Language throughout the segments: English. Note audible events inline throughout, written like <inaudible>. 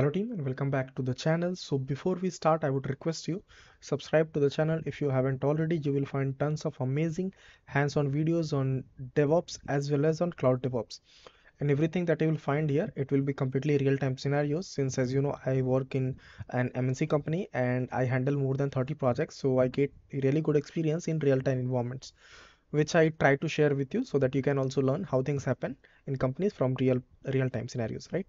hello team and welcome back to the channel. So before we start i would request you subscribe to the channel. If you haven't already you will find tons of amazing hands-on videos on devops as well as on cloud devops. And everything that you will find here it will be completely real-time scenarios since as you know i work in an mnc company and i handle more than 30 projects. So i get really good experience in real-time environments which i try to share with you so that you can also learn how things happen in companies from real real-time scenarios right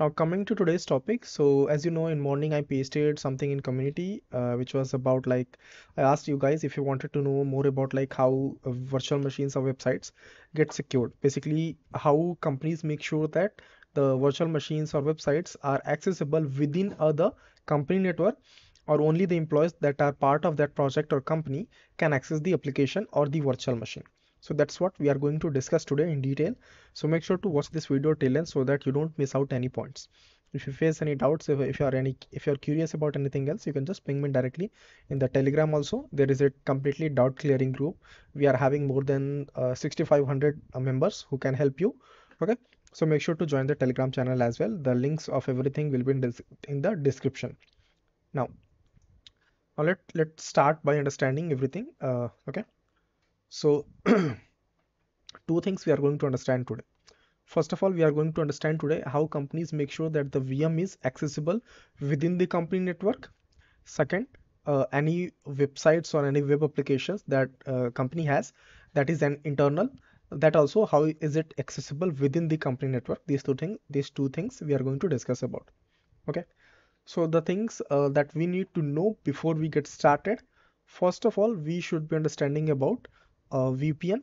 now coming to today's topic so as you know in morning i pasted something in community uh, which was about like i asked you guys if you wanted to know more about like how uh, virtual machines or websites get secured. Basically how companies make sure that the virtual machines or websites are accessible within other company network or only the employees that are part of that project or company can access the application or the virtual machine so that's what we are going to discuss today in detail. So make sure to watch this video till end so that you don't miss out any points. If you face any doubts if, if you are any if you're curious about anything else you can just ping me directly in the telegram also. There is a completely doubt clearing group. We are having more than uh, 6500 uh, members who can help you. Okay? So make sure to join the telegram channel as well. The links of everything will be in, in the description. Now now let let's start by understanding everything uh, okay so <clears throat> two things we are going to understand today. First of all, we are going to understand today how companies make sure that the VM is accessible within the company network. Second, uh, any websites or any web applications that uh, company has that is an internal that also how is it accessible within the company network these two things these two things we are going to discuss about okay so the things uh, that we need to know before we get started first of all we should be understanding about uh, VPN,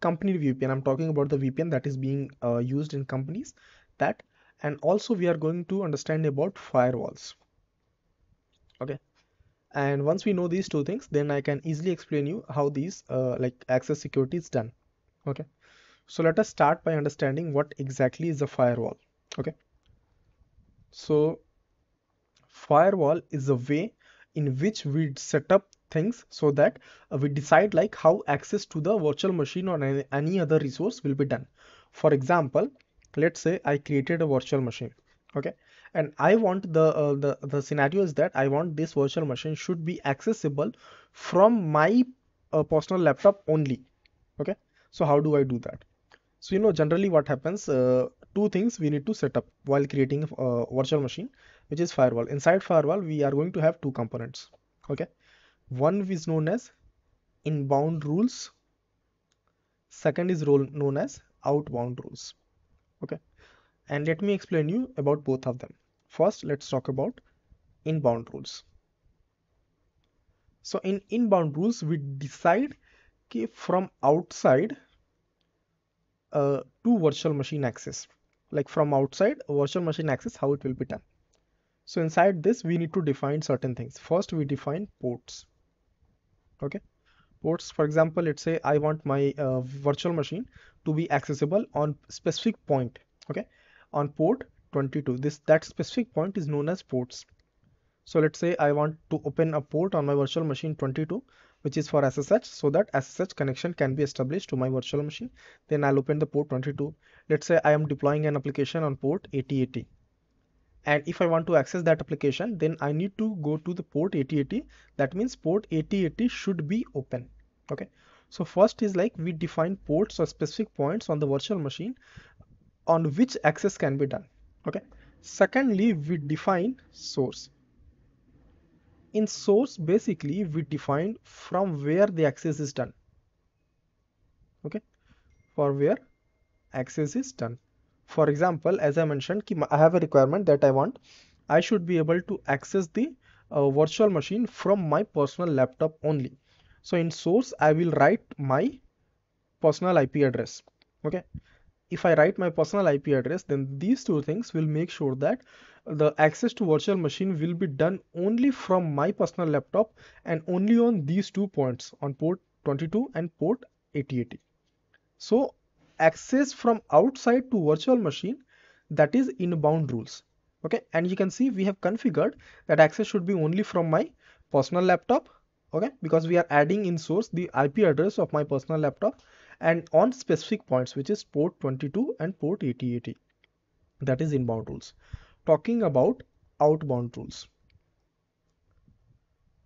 company VPN. I'm talking about the VPN that is being uh, used in companies that and also we are going to understand about firewalls. Okay. And once we know these two things, then I can easily explain you how these uh, like access security is done. Okay. So let us start by understanding what exactly is a firewall. Okay. So firewall is a way in which we set up things so that uh, we decide like how access to the virtual machine or any, other resource will be done. For example let's say i created a virtual machine okay? And i want the uh, the the scenario is that i want this virtual machine should be accessible from my uh, personal laptop only okay? So how do i do that? So you know generally what happens uh, two things we need to set up while creating a uh, virtual machine which is firewall. Inside firewall we are going to have two components okay one is known as inbound rules. Second is role known as outbound rules. Okay. And let me explain you about both of them. First let's talk about inbound rules. So in inbound rules we decide from outside uh, to virtual machine access. Like from outside virtual machine access how it will be done. So inside this we need to define certain things. First we define ports okay. Ports for example let's say i want my uh, virtual machine to be accessible on specific point okay? On port 22 this that specific point is known as ports. So let's say i want to open a port on my virtual machine 22 which is for SSH so that SSH connection can be established to my virtual machine. Then I'll open the port 22 let's say I am deploying an application on port 8080 and if I want to access that application then I need to go to the port 8080 that means port 8080 should be open. Okay. So first is like we define ports or specific points on the virtual machine on which access can be done. Okay. Secondly we define source. In source basically we define from where the access is done. Okay. For where access is done for example as i mentioned i have a requirement that i want i should be able to access the uh, virtual machine from my personal laptop only. So in source i will write my personal ip address. Okay? If i write my personal ip address then these two things will make sure that the access to virtual machine will be done only from my personal laptop and only on these two points on port 22 and port 8080 so access from outside to virtual machine that is inbound rules. Okay and you can see we have configured that access should be only from my personal laptop okay because we are adding in source the IP address of my personal laptop and on specific points which is port 22 and port 8080 that is inbound rules. Talking about outbound rules.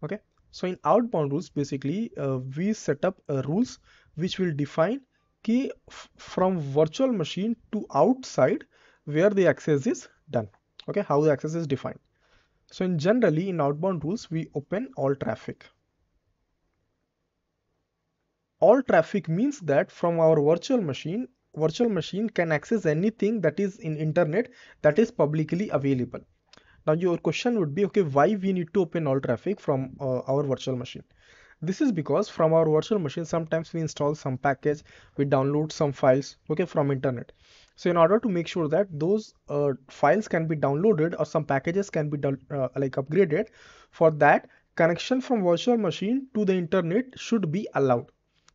Okay so in outbound rules basically uh, we set up uh, rules which will define key from virtual machine to outside where the access is done. Okay how the access is defined. So in generally in outbound rules we open all traffic. All traffic means that from our virtual machine virtual machine can access anything that is in internet that is publicly available. Now your question would be okay why we need to open all traffic from uh, our virtual machine this is because from our virtual machine sometimes we install some package we download some files okay from internet. So in order to make sure that those uh, files can be downloaded or some packages can be uh, like upgraded for that connection from virtual machine to the internet should be allowed.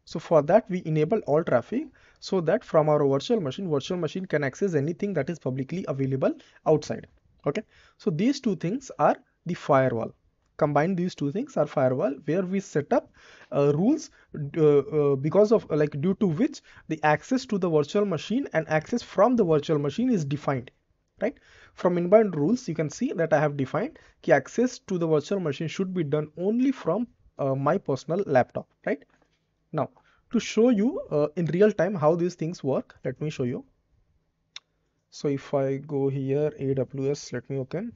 So for that we enable all traffic so that from our virtual machine virtual machine can access anything that is publicly available outside okay? So these two things are the firewall combine these two things are firewall where we set up uh, rules uh, uh, because of like due to which the access to the virtual machine and access from the virtual machine is defined right? From inbound rules you can see that i have defined key access to the virtual machine should be done only from uh, my personal laptop right? Now to show you uh, in real time how these things work let me show you. So if i go here aws let me open.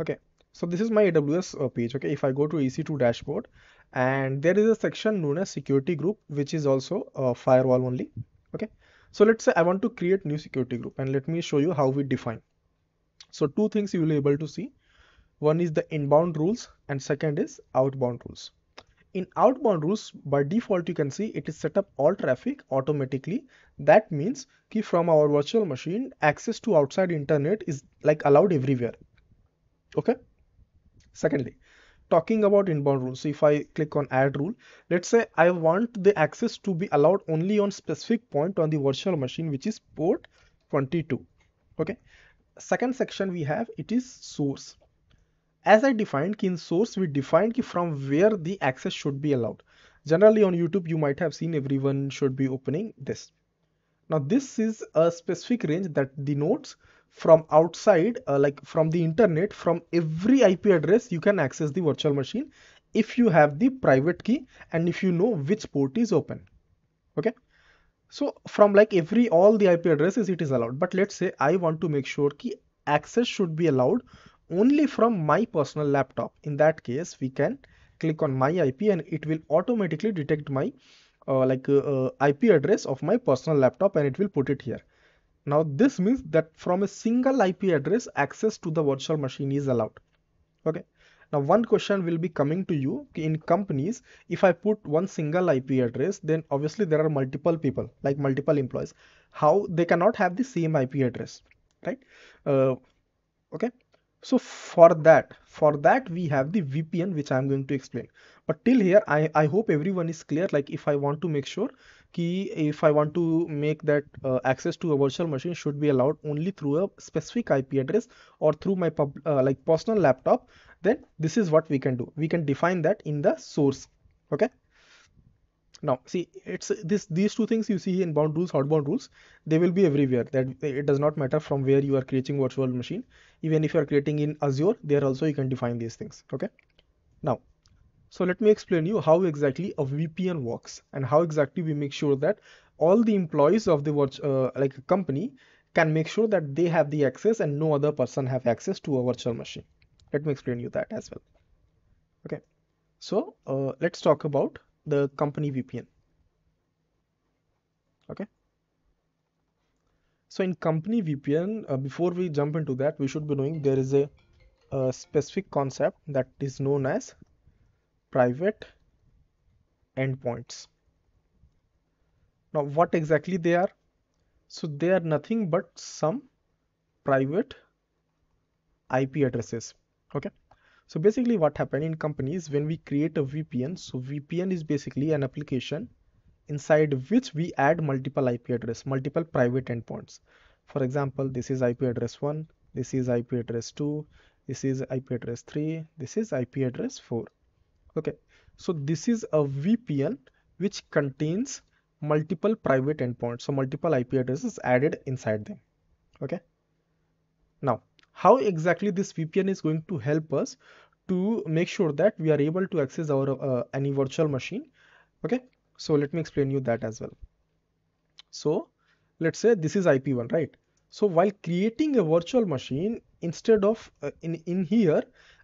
Okay so this is my aws uh, page okay? If i go to ec2 dashboard and there is a section known as security group which is also a firewall only okay? So let's say i want to create new security group and let me show you how we define. So two things you will be able to see. One is the inbound rules and second is outbound rules. In outbound rules by default you can see it is set up all traffic automatically. That means key from our virtual machine access to outside internet is like allowed everywhere okay secondly talking about inbound rules. So if i click on add rule let's say i want the access to be allowed only on specific point on the virtual machine which is port 22 okay? Second section we have it is source. As I defined in source we defined from where the access should be allowed. Generally on YouTube you might have seen everyone should be opening this. Now this is a specific range that denotes from outside uh, like from the internet from every IP address you can access the virtual machine if you have the private key and if you know which port is open. Okay? So from like every all the IP addresses it is allowed. But let's say I want to make sure key access should be allowed only from my personal laptop. In that case we can click on my ip and it will automatically detect my uh, like uh, uh ip address of my personal laptop and it will put it here now this means that from a single ip address access to the virtual machine is allowed. Okay. Now one question will be coming to you. In companies if i put one single ip address then obviously there are multiple people like multiple employees. How they cannot have the same ip address right? Uh, okay. So for that for that we have the vpn which i'm going to explain. But till here i i hope everyone is clear like if i want to make sure key if i want to make that uh, access to a virtual machine should be allowed only through a specific ip address or through my pub, uh, like personal laptop then this is what we can do. We can define that in the source. Okay? Now see it's this these two things you see in bound rules outbound rules they will be everywhere. That it does not matter from where you are creating virtual machine. Even if you are creating in azure there also you can define these things. Okay? Now so let me explain you how exactly a vpn works and how exactly we make sure that all the employees of the uh, like a company can make sure that they have the access and no other person have access to a virtual machine let me explain you that as well okay so uh, let's talk about the company VPN. Okay. So in company VPN, uh, before we jump into that, we should be knowing there is a, a specific concept that is known as private endpoints. Now, what exactly they are? So they are nothing but some private IP addresses. Okay. So basically what happened in companies when we create a VPN, so VPN is basically an application inside which we add multiple IP address, multiple private endpoints. For example, this is IP address 1, this is IP address 2, this is IP address 3, this is IP address 4. Okay, so this is a VPN which contains multiple private endpoints. So multiple IP addresses added inside them. Okay, now how exactly this VPN is going to help us to make sure that we are able to access our uh, any virtual machine? Okay. So let me explain you that as well. So let's say this is IP1 right? So while creating a virtual machine instead of uh, in in here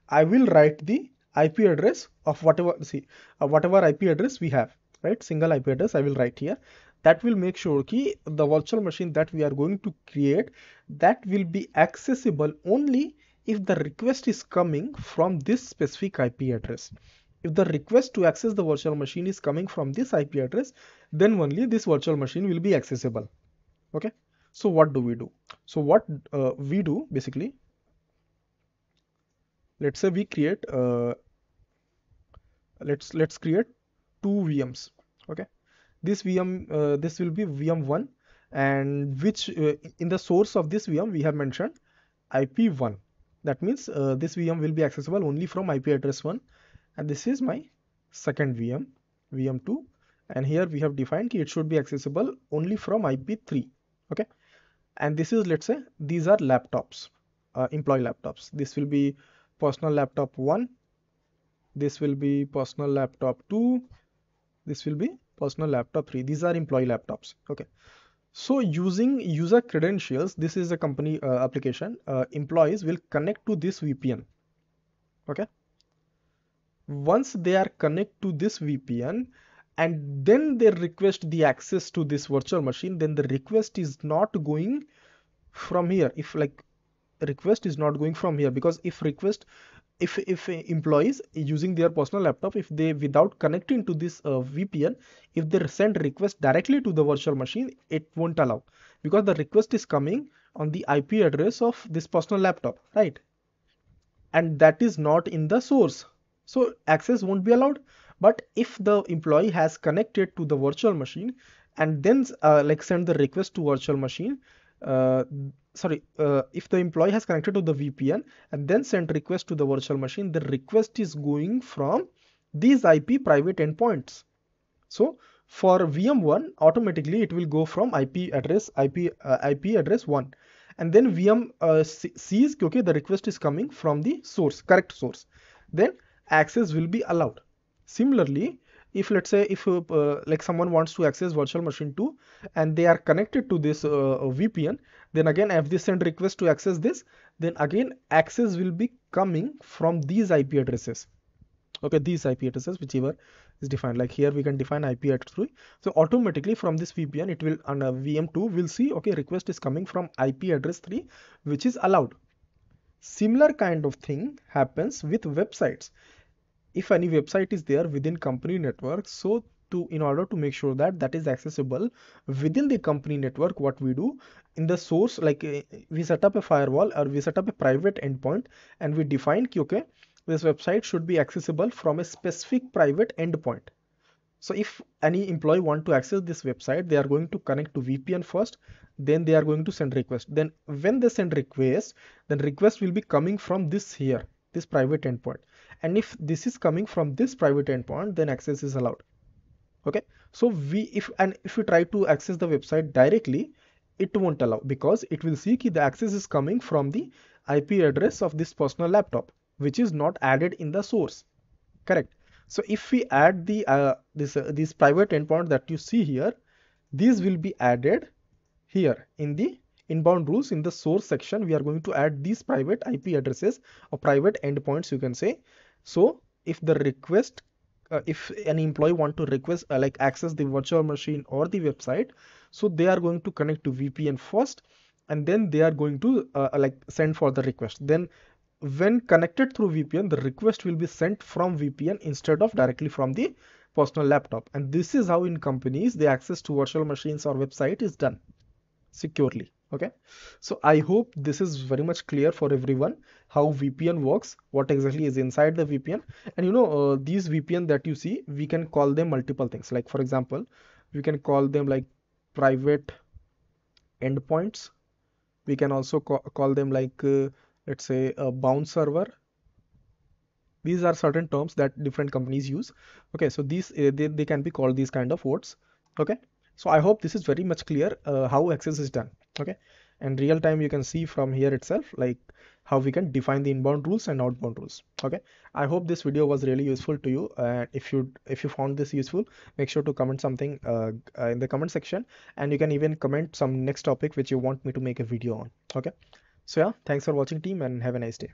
I will write the IP address of whatever see uh, whatever IP address we have right single IP address I will write here that will make sure ki the virtual machine that we are going to create that will be accessible only if the request is coming from this specific IP address. If the request to access the virtual machine is coming from this IP address, then only this virtual machine will be accessible. Okay. So what do we do? So what uh, we do basically, let's say we create, uh, let's let's create two VMs. Okay. This VM, uh, this will be VM1 and which uh, in the source of this VM we have mentioned IP1 that means uh, this VM will be accessible only from IP address 1 and this is my second VM VM2 and here we have defined it should be accessible only from IP3 okay and this is let's say these are laptops uh, employee laptops this will be personal laptop 1 this will be personal laptop 2 this will be personal laptop 3 these are employee laptops okay so using user credentials, this is a company uh, application, uh, employees will connect to this VPN. Okay. Once they are connect to this VPN and then they request the access to this virtual machine, then the request is not going from here. If like request is not going from here because if request if if employees using their personal laptop if they without connecting to this uh, vpn if they send request directly to the virtual machine it won't allow because the request is coming on the ip address of this personal laptop right? And that is not in the source. So access won't be allowed. But if the employee has connected to the virtual machine and then uh, like send the request to virtual machine sorry uh, if the employee has connected to the VPN and then sent request to the virtual machine the request is going from these IP private endpoints. So for VM1 automatically it will go from IP address IP uh, IP address 1 and then VM uh, sees okay the request is coming from the source correct source. Then access will be allowed. Similarly if let's say if uh, like someone wants to access virtual machine 2 and they are connected to this uh, vpn then again if they send request to access this then again access will be coming from these ip addresses. Okay these ip addresses whichever is defined. Like here we can define ip address 3 so automatically from this vpn it will on a vm2 will see okay request is coming from ip address 3 which is allowed. Similar kind of thing happens with websites if any website is there within company network so to in order to make sure that that is accessible within the company network what we do in the source like uh, we set up a firewall or we set up a private endpoint and we define okay this website should be accessible from a specific private endpoint. So if any employee want to access this website they are going to connect to vpn first then they are going to send request. Then when they send request then request will be coming from this here this private endpoint and if this is coming from this private endpoint then access is allowed. Okay? So we if and if we try to access the website directly it won't allow because it will see that the access is coming from the IP address of this personal laptop which is not added in the source. Correct? So if we add the uh, this uh, this private endpoint that you see here these will be added here in the inbound rules in the source section. We are going to add these private ip addresses or private endpoints you can say so if the request uh, if an employee want to request uh, like access the virtual machine or the website so they are going to connect to vpn first and then they are going to uh, like send for the request. Then when connected through vpn the request will be sent from vpn instead of directly from the personal laptop. And this is how in companies the access to virtual machines or website is done securely okay? So i hope this is very much clear for everyone how vpn works what exactly is inside the vpn and you know uh, these vpn that you see we can call them multiple things. Like for example we can call them like private endpoints. We can also ca call them like uh, let's say a bound server. These are certain terms that different companies use. Okay so these uh, they, they can be called these kind of words. Okay? So i hope this is very much clear uh, how access is done okay? And real time you can see from here itself like how we can define the inbound rules and outbound rules. Okay? I hope this video was really useful to you. And if you if you found this useful make sure to comment something uh, uh, in the comment section. And you can even comment some next topic which you want me to make a video on. Okay? So yeah thanks for watching team and have a nice day